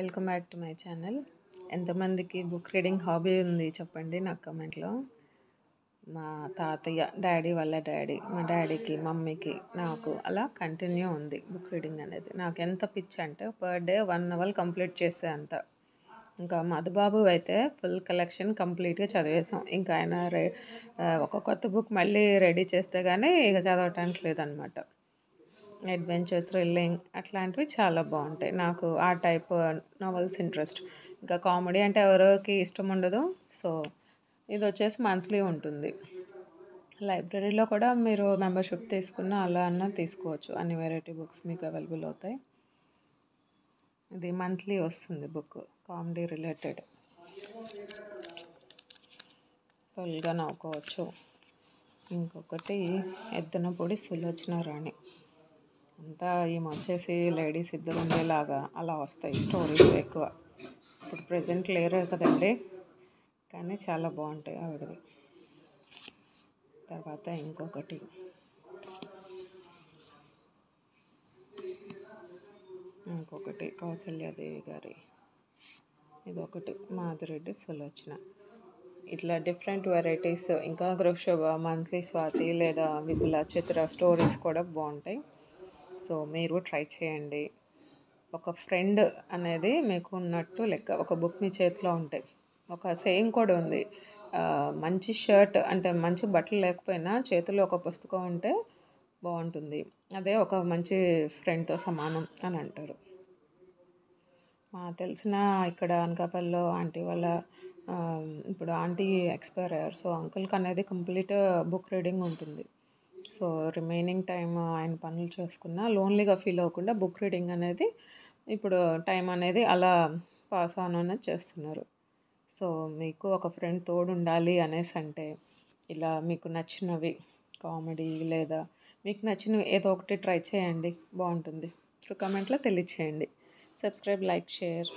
Welcome back to my channel. ఎంతమందికి book reading hobby ఉంది చెప్పండి నాకు కమెంట్లో. మా తాతయ్య డాడీ వాళ్ళ డాడీ మా డాడీకి మమ్మీకి నాకు అలా కంటిన్యూ ఉంది బుక్ రీడింగ్ అనేది. నాకు ఎంత పిచ్చి అంటే per day one hour complete చేసే అంత. ఇంకా మధుబాబు అయితే ఫుల్ కలెక్షన్ కంప్లీట్గా చదివేసాం ఇంకా ఆయన రె ఒక కొత్త బుక్ మళ్ళీ రెడీ చేస్తే కానీ ఇక చదవటానికి లేదనమాట అడ్వెంచర్ థ్రిల్లింగ్ అట్లాంటివి చాలా బాగుంటాయి. నాకు ఆ టైప్ నవల్స్ ఇంట్రెస్ట్. ఇంకా కామెడీ అంటే ఎవరికి ఇష్టం ఉండదు. సో ఇది వచ్చేసి మంత్లీ ఉంటుంది. లైబ్రరీలో కూడా మీరు మెంబర్షిప్ తీసుకున్న అలా అన్న తీసుకోవచ్చు. అన్ని వెరైటీ బుక్స్ మీకు అవైలబుల్ అవుతాయి. ఇది మంత్లీ వస్తుంది బుక్ కామెడీ రిలేటెడ్. ఫుల్గా నవ్వుకోవచ్చు. ఇంకొకటి ఎద్దనపొడి సులోచన రాణి. అంతా ఈమె వచ్చేసి లేడీస్ ఇద్దరు ఉండేలాగా అలా వస్తాయి. స్టోరీస్ ఎక్కువ. ఇప్పుడు ప్రజెంట్ లేరు కదండి. కానీ చాలా బాగుంటాయి ఆవిడవి తర్వాత ఇంకొకటి. ఇంకొకటి. కౌసల్యాదేవి గారి. ఇది ఒకటి మాధురెడ్డి సులోచన. ఇట్లా డిఫరెంట్ వెరైటీస్. ఇంకా గృహశోభ మంత్లీ స్వాతి లేదా విపుల చిత్ర స్టోరీస్ కూడా బాగుంటాయి. సో మీరు ట్రై చేయండి. ఒక ఫ్రెండ్ అనేది మీకు ఉన్నట్టు లెక్క ఒక బుక్ మీ చేతిలో ఉంటే. ఒక సేమ్ కూడా ఉంది. మంచి షర్ట్ అంటే మంచి బట్టలు లేకపోయినా చేతిలో ఒక పుస్తకం ఉంటే బాగుంటుంది. అదే ఒక మంచి ఫ్రెండ్తో సమానం అని అంటారు. మా తెలిసిన ఇక్కడ అనకాపల్లిలో ఆంటీ వాళ్ళ ఇప్పుడు ఆంటీ ఎక్స్పైర్ అయ్యారు. సో అంకుల్కి అనేది కంప్లీట్ బుక్ రీడింగ్ ఉంటుంది. సో రిమైనింగ్ టైం ఆయన పనులు చేసుకున్న లోన్లీగా ఫీల్ అవ్వకుండా బుక్ రీడింగ్ అనేది ఇప్పుడు టైం అనేది అలా పాస్ ఆన్ అనేది చేస్తున్నారు. సో మీకు ఒక ఫ్రెండ్ తోడు ఉండాలి అనేసి అంటే ఇలా మీకు నచ్చినవి కామెడీ లేదా మీకు నచ్చినవి ఏదో ఒకటి ట్రై చేయండి బాగుంటుంది. కమెంట్లో తెలియచేయండి. Subscribe like share.